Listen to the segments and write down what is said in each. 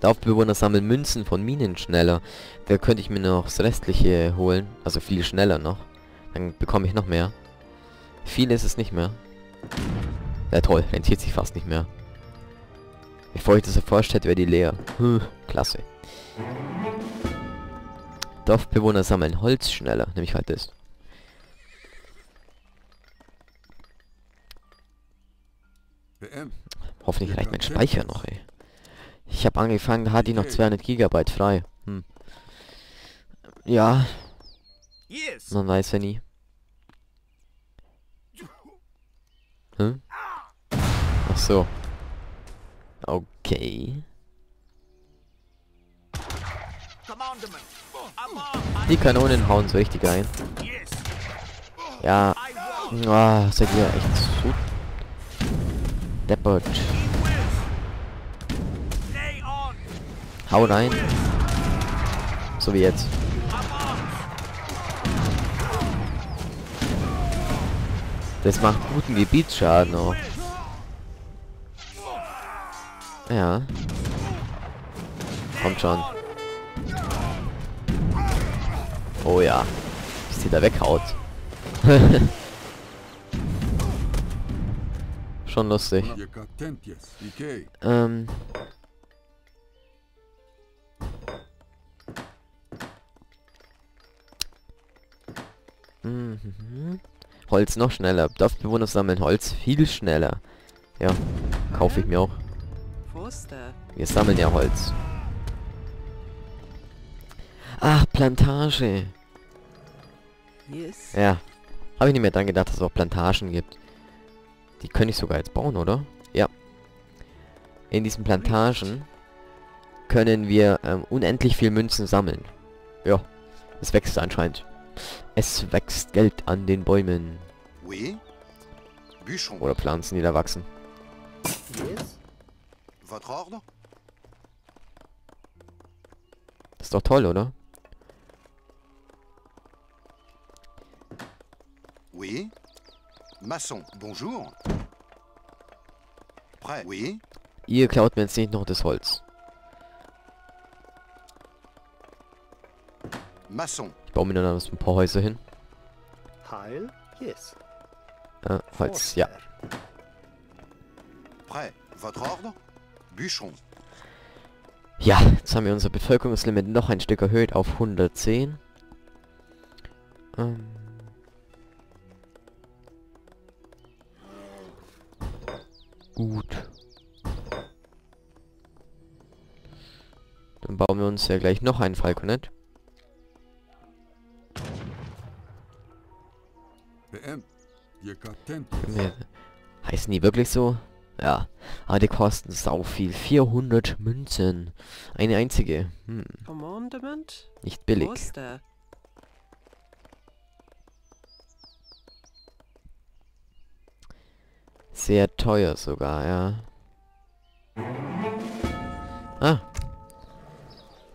Dorfbewohner sammeln Münzen von Minen schneller. Da könnte ich mir noch das restliche holen. Also viel schneller noch. Dann bekomme ich noch mehr. Viel ist es nicht mehr. Ja toll, rentiert sich fast nicht mehr. Bevor ich das erforscht hätte, wäre die leer. Hm, klasse. Dorfbewohner sammeln Holz schneller. Nehme ich halt das. Hoffentlich reicht mein Speicher noch, ey. Ich habe angefangen, da hatte ich noch 200 Gigabyte frei. Hm. Ja, man weiß ja nie. Hm? Ach so. Okay. Die Kanonen hauen so richtig ein. Ja, ah, seid ihr echt so deppert. Hau rein. So wie jetzt. Das macht guten Gebietsschaden auch. Ja. Kommt schon. Oh ja. Bis die da weghaut. schon lustig. Ähm. Mhm. Holz noch schneller. Dorfbewohner sammeln Holz viel schneller. Ja, kaufe ich mir auch. Wir sammeln ja Holz. Ach, Plantage. Yes. Ja. Habe ich nicht mehr dran gedacht, dass es auch Plantagen gibt. Die könnte ich sogar jetzt bauen, oder? Ja. In diesen Plantagen können wir ähm, unendlich viel Münzen sammeln. Ja. Es wächst anscheinend. Es wächst Geld an den Bäumen. Oui Bûcheron. Oder Pflanzen, die da wachsen. Yes. Votre ordre Das ist doch toll, oder? Oui Maçon, bonjour. Prêt Oui Ihr klaut mir jetzt nicht noch das Holz. Ich baue mir dann noch ein paar Häuser hin. Heil? Yes. Äh, Holz, ja. Ja, jetzt haben wir unser Bevölkerungslimit noch ein Stück erhöht auf 110. Ähm. Gut. Dann bauen wir uns ja gleich noch einen Falconet. Wir- Heißen die wirklich so? Ja. Aber die kosten sau viel. 400 Münzen. Eine einzige. Hm, nicht billig. Sehr teuer sogar, ja. Ah.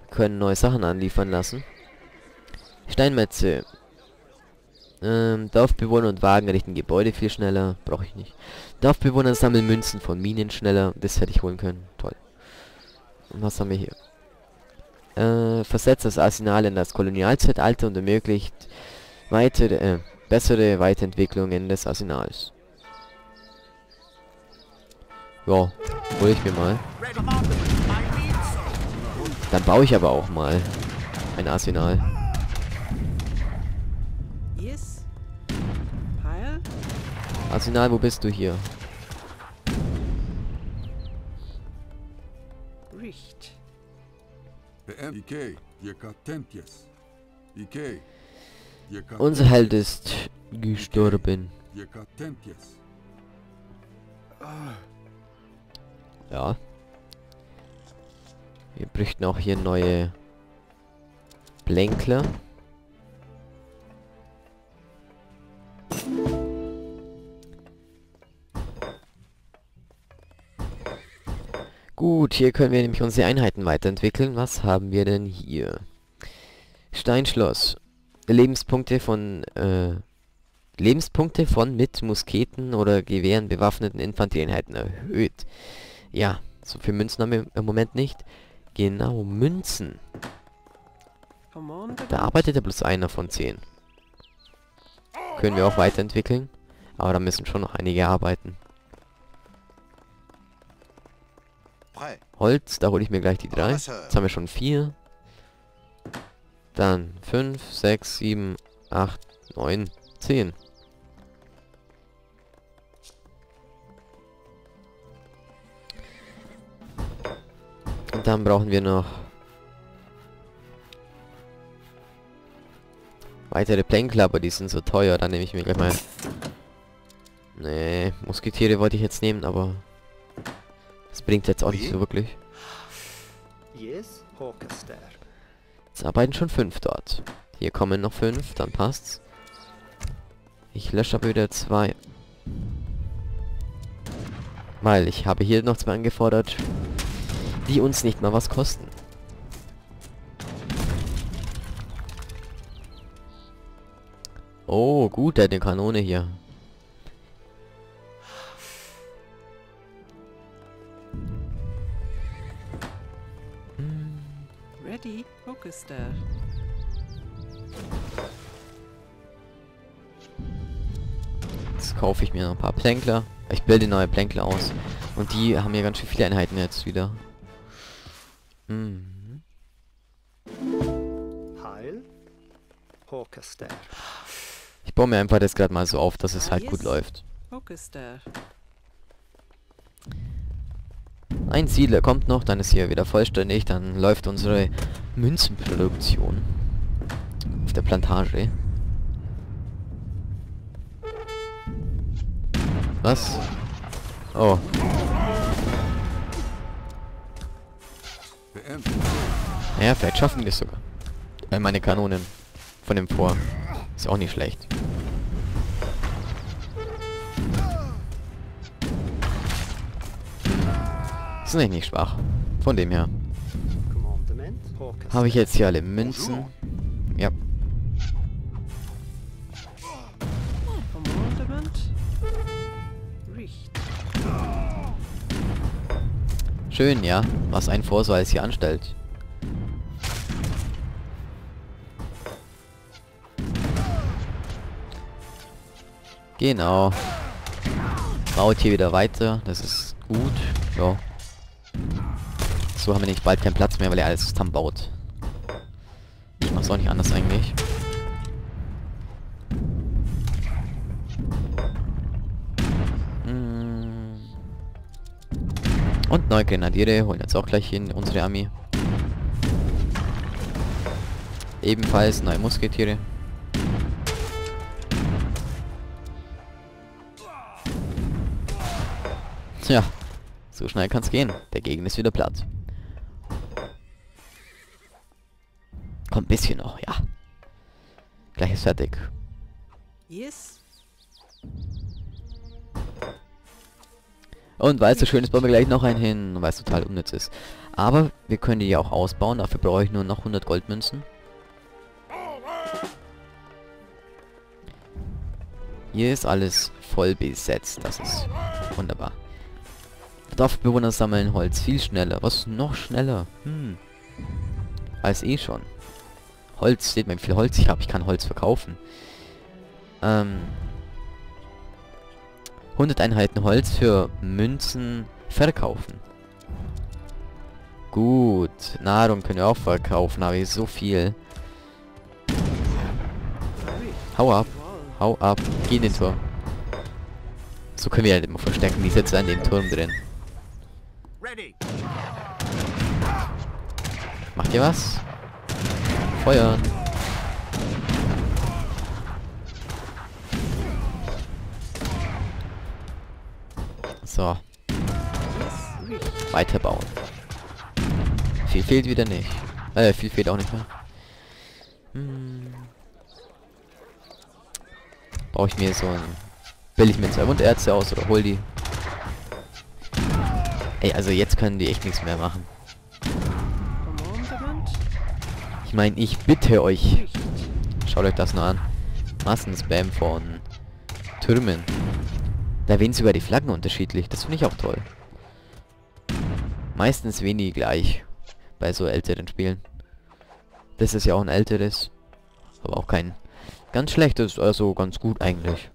Wir können neue Sachen anliefern lassen. Steinmetze. Ähm, Dorfbewohner und Wagen errichten Gebäude viel schneller. Brauche ich nicht. Dorfbewohner sammeln Münzen von Minen schneller. Das hätte ich holen können. Toll. Und was haben wir hier? Äh, versetzt das Arsenal in das Kolonialzeitalter und ermöglicht weitere, äh, bessere Weiterentwicklungen des Arsenals. Ja, hol ich mir mal. Dann baue ich aber auch mal ein Arsenal. Arsenal, wo bist du hier? Katentjes. Unser Held ist gestorben. Ja. Wir bräuchten auch hier neue Blänkler. Gut, hier können wir nämlich unsere Einheiten weiterentwickeln. Was haben wir denn hier? Steinschloss. Lebenspunkte von, äh, Lebenspunkte von mit Musketen oder Gewehren bewaffneten Infanterieeinheiten erhöht. Ja, so viel Münzen haben wir im Moment nicht. Genau, Münzen. Da arbeitet ja bloß einer von zehn. Können wir auch weiterentwickeln. Aber da müssen schon noch einige arbeiten. Holz, da hole ich mir gleich die drei. Jetzt haben wir schon vier. Dann fünf, sechs, sieben, acht, neun, zehn. Und dann brauchen wir noch weitere Plänkel, aber die sind so teuer. Dann nehme ich mir gleich mal... Nee, Musketiere wollte ich jetzt nehmen, aber... Bringt jetzt auch nicht so wirklich. Jetzt arbeiten schon fünf dort. Hier kommen noch fünf, dann passt's. Ich lösche aber wieder zwei. Weil ich habe hier noch zwei angefordert, die uns nicht mal was kosten. Oh, gut, der hat eine Kanone hier. There. Jetzt kaufe ich mir noch ein paar Plänkler. Ich bilde neue Plänkler aus. Und die haben ja ganz schön viele Einheiten jetzt wieder. Mhm. Heil. Hawkester. Ich baue mir einfach das gerade mal so auf, dass es halt gut läuft. There. Ein Siedler kommt noch, dann ist hier wieder vollständig, dann läuft unsere Münzenproduktion auf der Plantage. Was? Oh, ja, vielleicht schaffen wir es sogar. Äh, meine Kanonen von dem Vor. Ist auch nicht schlecht. Sind echt nicht schwach. Von dem her. Habe ich jetzt hier alle Münzen? Ja. Schön, ja. Was ein Vorsaal hier anstellt. Genau. Baut hier wieder weiter. Das ist gut. Ja. So haben wir nicht bald keinen Platz mehr, weil er alles zusammenbaut. Ich mach's auch nicht anders eigentlich. Mm. Und neue Grenadiere holen jetzt auch gleich in unsere Armee. Ebenfalls neue Musketiere. Tja, so schnell kann's gehen. Der Gegner ist wieder platt. Kommt ein bisschen noch, ja. Gleich ist fertig. Yes. Und weil es so schön ist, bauen wir gleich noch einen hin, weil es total unnütz ist. Aber wir können die ja auch ausbauen, dafür brauche ich nur noch 100 Goldmünzen. Hier ist alles voll besetzt, das ist wunderbar. Dorfbewohner sammeln Holz viel schneller. Was noch schneller? Hm. Als eh schon. Holz, seht mal wie viel Holz ich habe. Ich kann Holz verkaufen. Ähm, 100 Einheiten Holz für Münzen verkaufen. Gut. Nahrung können wir auch verkaufen, aber so viel. Hau ab. Hau ab. Geh in den Turm. So können wir halt immer verstecken. Die sitzen an dem Turm drin. Macht ihr was? Feuern. So, weiterbauen. Viel fehlt wieder nicht. Äh, viel fehlt auch nicht mehr. Hm. Baue ich mir so ein... Bill ich mir zwei Wundärzte aus oder hol die. Ey, also jetzt können die echt nichts mehr machen. Ich meine, ich bitte euch. Schaut euch das nur an. Massenspam von Türmen. Da erwähnen sogar die Flaggen unterschiedlich. Das finde ich auch toll. Meistens wenig gleich. bei so älteren Spielen. Das ist ja auch ein älteres. Aber auch kein ganz schlechtes, also ganz gut eigentlich.